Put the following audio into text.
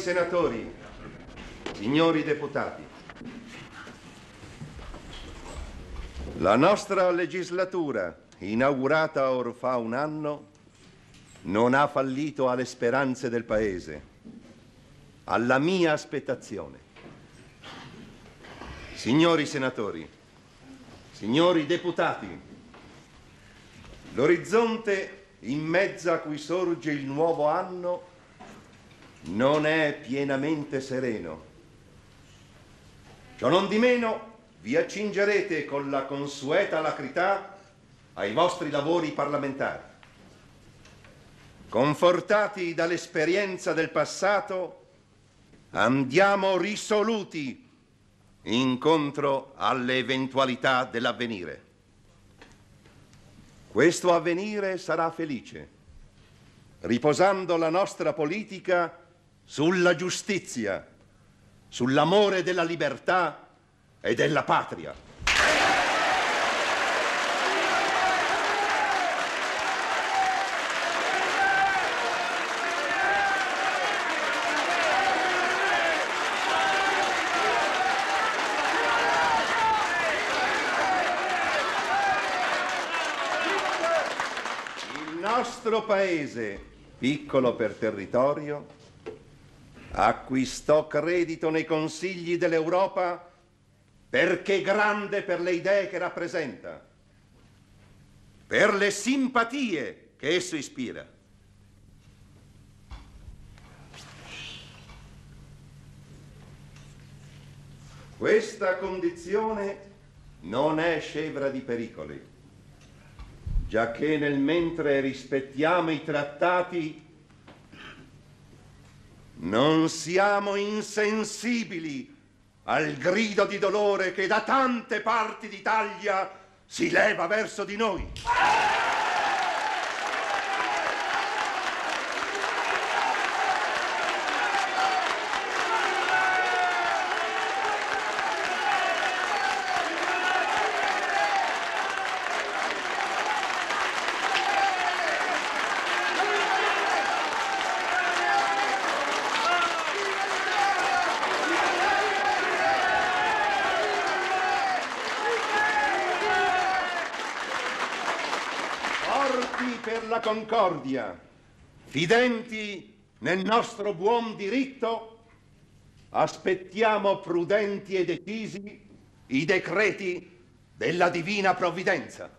Senatori, signori deputati, la nostra legislatura, inaugurata or fa un anno, non ha fallito alle speranze del Paese, alla mia aspettazione. Signori senatori, signori deputati, l'orizzonte in mezzo a cui sorge il nuovo anno non è pienamente sereno. Ciò non di meno vi accingerete con la consueta alacrità ai vostri lavori parlamentari. Confortati dall'esperienza del passato, andiamo risoluti incontro alle eventualità dell'avvenire. Questo avvenire sarà felice, riposando la nostra politica sulla giustizia, sull'amore della libertà e della patria. Il nostro paese, piccolo per territorio, acquistò credito nei consigli dell'Europa perché grande per le idee che rappresenta, per le simpatie che esso ispira. Questa condizione non è scevra di pericoli, giacché nel mentre rispettiamo i trattati non siamo insensibili al grido di dolore che da tante parti d'Italia si leva verso di noi. Per la concordia, fidenti nel nostro buon diritto, aspettiamo prudenti e decisi i decreti della divina provvidenza.